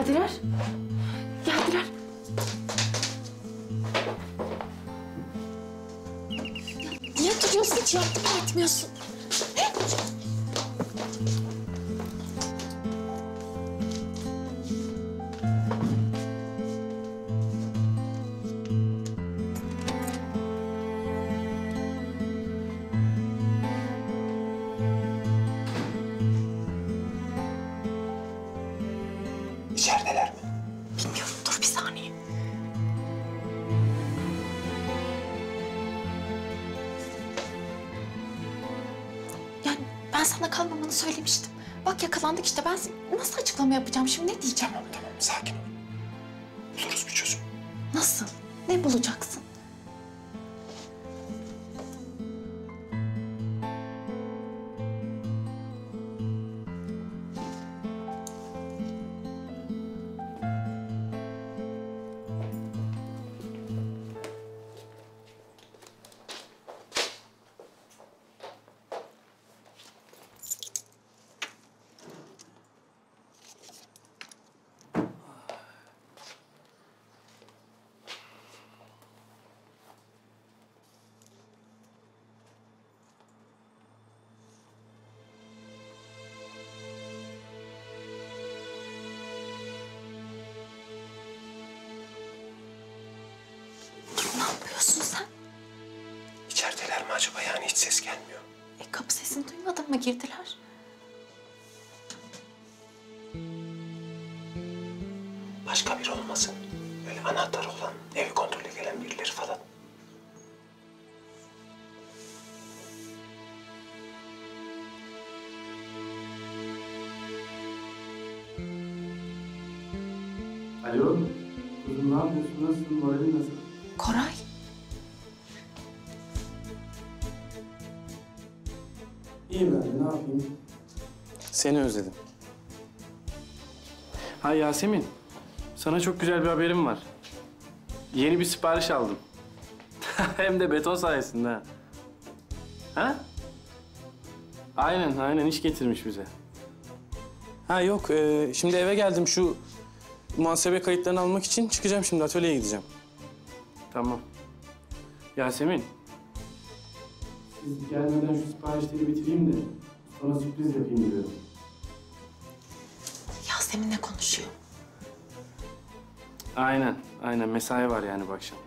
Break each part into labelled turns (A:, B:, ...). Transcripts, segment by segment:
A: Geldiler. Geldiler. Ya Niye gidiyorsun hiç yardım etmiyorsun? Ben sana kalmamanı söylemiştim. Bak yakalandık işte ben nasıl açıklama yapacağım şimdi ne diyeceğim?
B: Tamam tamam sakin ol. Buluruz bir çözüm.
A: Nasıl? Ne bulacaksın?
B: Hiç ses gelmiyor.
A: E, kapı sesini duymadın mı girdiler?
B: Başka biri olmasın. Böyle anahtarı olan, evi kontrole gelen birileri falan.
C: Alo, kuzum ne yapıyorsun? Nasılsın? Moralin nasıl?
A: Koray.
C: İyi ben de, ne yapayım?
D: Seni özledim. Ha Yasemin, sana çok güzel bir haberim var. Yeni bir sipariş aldım. Hem de beton sayesinde ha. Ha? Aynen, aynen iş getirmiş bize. Ha yok, e, şimdi eve geldim şu muhasebe kayıtlarını almak için çıkacağım şimdi atölyeye gideceğim. Tamam. Yasemin,
C: Siz gelmeden şu siparişleri bitireyim de sonra sürpriz yapayım diyorum.
A: Yasemin'le konuşuyor.
D: aynen, aynen mesai var yani bu akşam.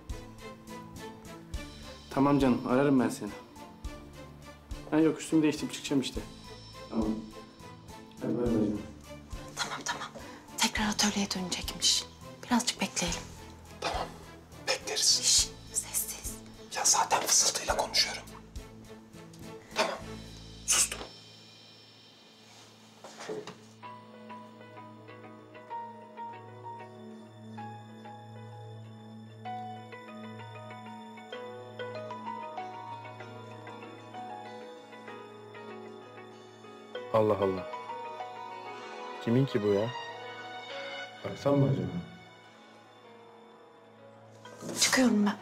D: Tamam canım, ararım ben seni. Ha yok, üstümü değiştirip çıkacağım işte.
C: Tamam. Hadi bay bay canım.
A: Tamam tamam. Tekrar atölyeye dönecekmiş. Birazcık bekleyelim.
B: Tamam bekleriz.
A: Şş,
E: Allah Allah. Kimin ki bu ya? Baksam mı acaba?
A: Çıkıyorum ben.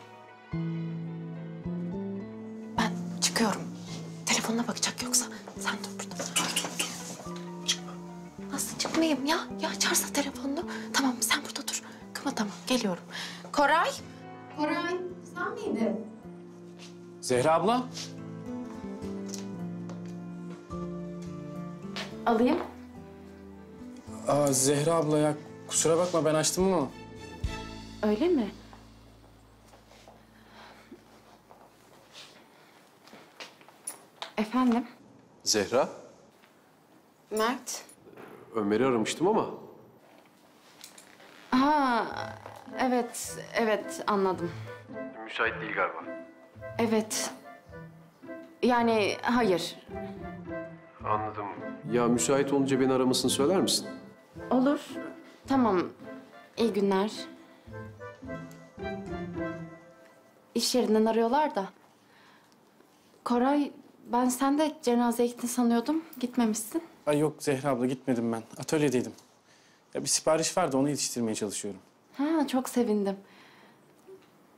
A: Ben çıkıyorum. Telefonuna bakacak yoksa. Sen dur burada.
B: Dur dur dur. Çıkma.
A: Nasıl çıkmayayım ya? Ya açarsa telefonunu. Tamam sen burada dur. Kıma tamam geliyorum. Koray. Koray sen miydin?
D: Zehra abla.
A: Alayım.
D: Aa Zehra abla ya kusura bakma ben açtım ama.
A: Öyle mi? Efendim?
F: Zehra,
A: Mert.
F: Ömer'i aramıştım ama
G: Ha, evet, evet anladım.
F: müsait değil galiba.
G: Evet. Yani hayır.
F: Anladım. Ya müsait olunca beni aramasını söyler misin?
G: Olur. Tamam. İyi günler. İş yerinden arıyorlar da. Koray, ben sen de cenazeye gittin sanıyordum. Gitmemişsin.
D: Ay yok Zehra abla gitmedim ben. Atölyedeydim. Ya bir sipariş vardı onu yetiştirmeye çalışıyorum.
G: Ha, çok sevindim.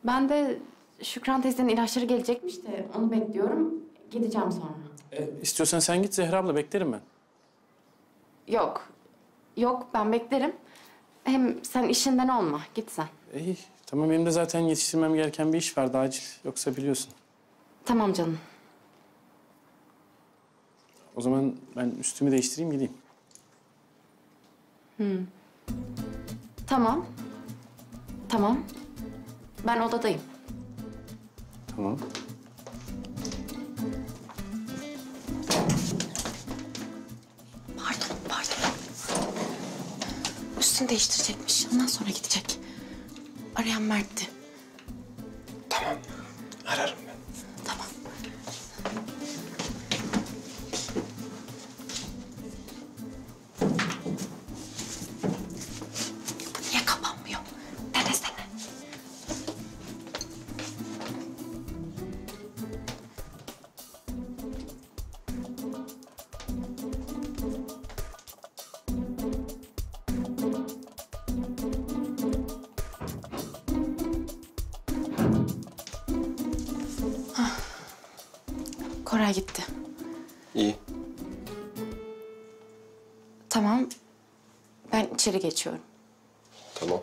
G: Ben de Şükran teyzenin ilaçları gelecekmiş de onu bekliyorum. Gideceğim sonra.
D: E, istiyorsan sen git Zehra abla beklerim ben.
G: Yok. Yok, ben beklerim. Hem sen işinden olma. Git sen.
D: İyi. Tamam benim de zaten yetiştirmem gereken bir iş vardı acil. Yoksa biliyorsun.
G: Tamam canım.
D: O zaman ben üstümü değiştireyim gideyim.
G: Tamam. Tamam. Ben odadayım.
D: Tamam.
A: Üstünü değiştirecekmiş. Ondan sonra gidecek. Arayan Mert'ti.
B: Tamam. Ararım ben.
A: Koray gitti.
F: İyi.
A: Tamam. Ben içeri geçiyorum.
F: Tamam.